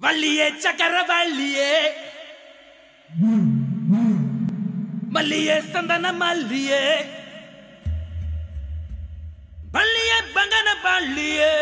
வள்ளியே சக்கர வள்ளியே மல்லியே சந்தன மல்லியே பள்ளியே பங்கன பள்ளியே